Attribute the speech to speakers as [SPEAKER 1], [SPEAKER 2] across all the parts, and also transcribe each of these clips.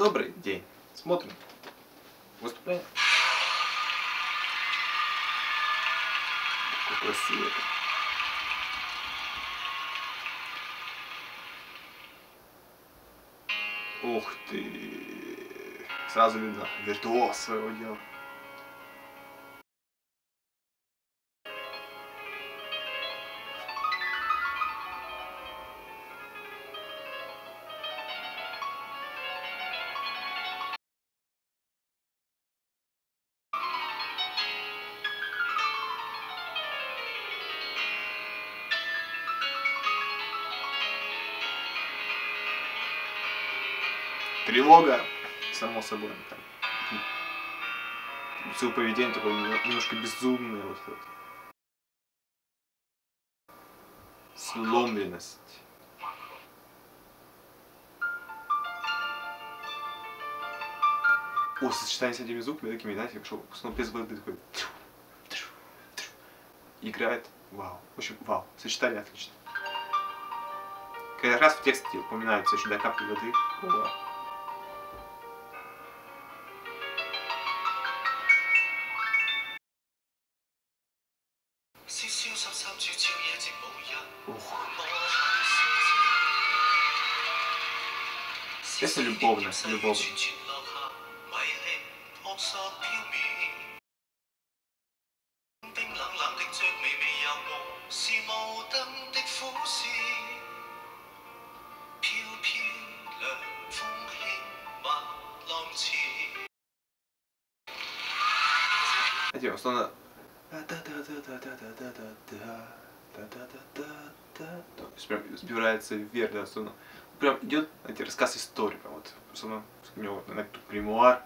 [SPEAKER 1] Добрый день. Смотрим. Выступление. Какой красивый это. Ух ты. Сразу видно виртуоз своего дела. Тревога, само собой. Там. Все поведение такое немножко безумное. Вот это. Сломленность. О, сочетание с этими звуками такими, знаете, как что снова без воды такой. Играет. Вау. Общем, вау. Сочетание отлично. Как раз в тексте упоминаются еще до капли воды. Вау. Любовная, любовная. Знаете, условно... Сбивается вверх, да, условно. Прям идет, знаете, рассказ истории, прям вот, условно, у него на гримуар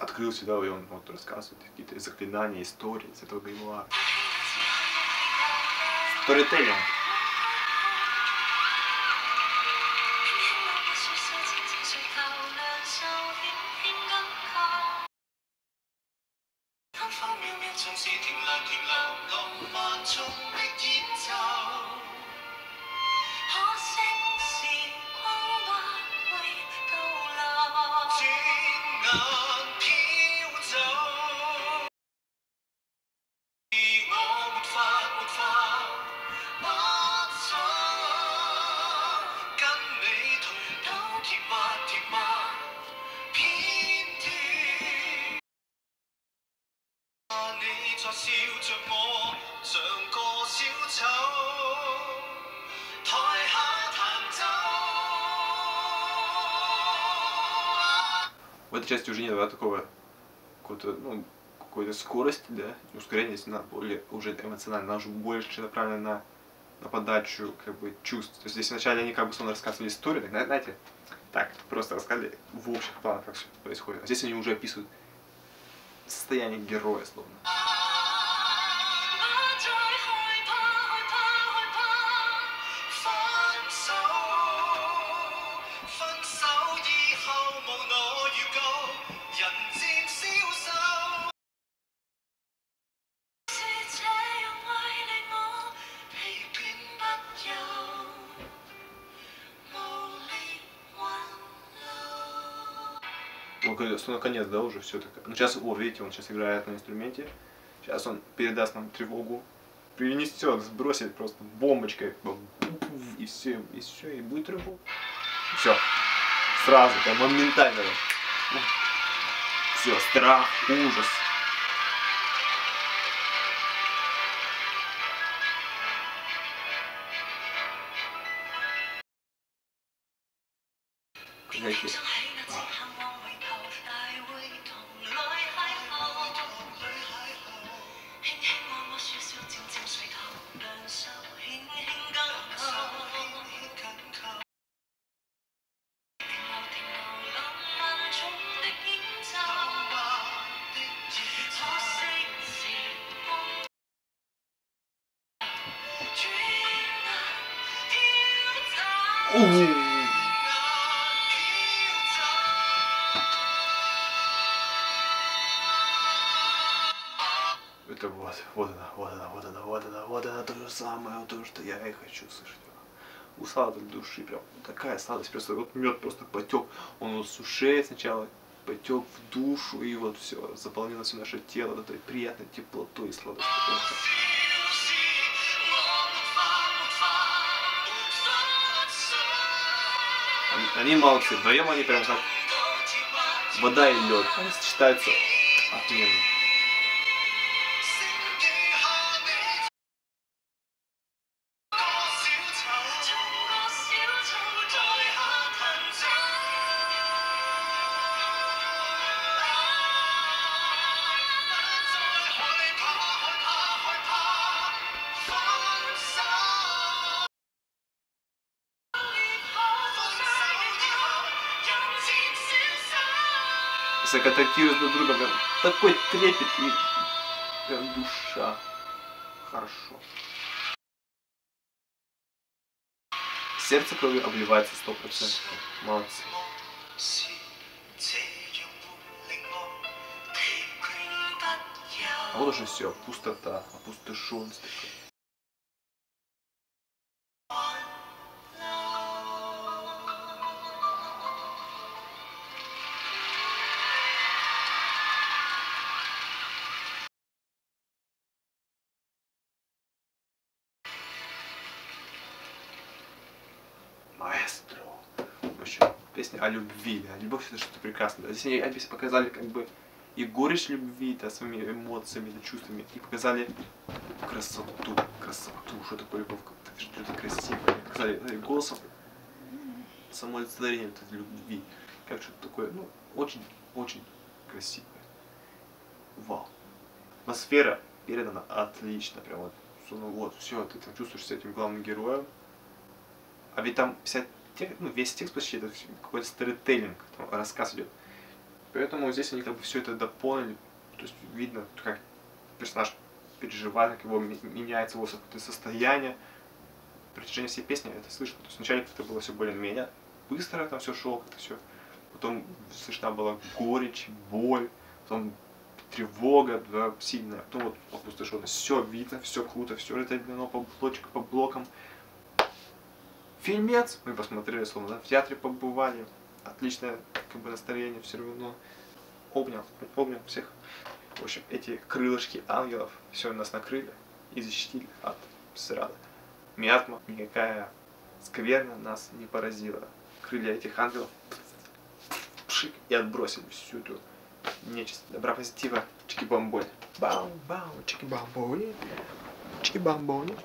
[SPEAKER 1] открылся, да, и он вот рассказывает какие-то заклинания, истории из этого гримуара. Сторителлинг. В части уже нет да, такого какой-то, ну, какой-то скорости, да, ускорения, если она более уже эмоционально, она уже больше направлена на, на подачу как бы чувств. То есть здесь вначале они как бы словно рассказывали историю, так, знаете, так, просто рассказали в общих планах, как все происходит. А здесь они уже описывают состояние героя, словно. Ну, наконец, да, уже все так. Ну, сейчас, о, видите, он сейчас играет на инструменте. Сейчас он передаст нам тревогу, перенесет, сбросит просто бомбочкой. И все, и все, и будет тревога. Все. Сразу, прям моментально. Все, страх, ужас. Знаете, Это вот, вот она, вот она, вот она, вот она, вот она, то же самое, то, что я и хочу слышать.
[SPEAKER 2] кусала до души, прям такая сладость, просто вот мед просто потек, он вот с сначала потек в душу, и вот все, заполнило все наше тело вот этой приятной теплотой и сладостью. Они, молодцы, вдвоем они прям как вода и лед, они сочетаются отменно. Если контактируют друг с другом, прям такой трепет и прям душа. Хорошо. Сердце кровью обливается сто процентов. Молодцы. А вот уже все, пустота, опустошенность такая. о любви, да, любовь это что-то прекрасное. Здесь они опять показали как бы и горечь любви, да, своими эмоциями, да, чувствами, и показали красоту, красоту, что такое любовь, что-то красивое, показали да, голосом само олицетворение этой любви, как что-то такое, ну, очень, очень красивое. Вау. Атмосфера передана отлично, прям вот, ну вот, все, ты там чувствуешь с этим главным героем, а ведь там 50 текст, ну, весь текст почти это какой-то старителлинг, рассказ идет. Поэтому здесь они как бы все это дополнили, то есть видно, как персонаж переживает, как его меняется его состояние. В протяжении всей песни это слышно. То есть вначале это было все более-менее быстро, там все шел как-то все. Потом слышна была горечь, боль, потом тревога да, сильная, потом вот опустошенность. Все видно, все круто, все это дано по, блочек, по блокам. Фильмец мы посмотрели, словно да, в театре побывали. Отличное как бы настроение все равно. Обнял, обнял всех. В общем, эти крылышки ангелов все нас накрыли и защитили от срада. Миатма никакая скверна нас не поразила. Крылья этих ангелов пшик и отбросили всю эту нечисть. Добра позитива, чики-бомбони. Бау, бау, чики-бомбони. Чики-бомбони.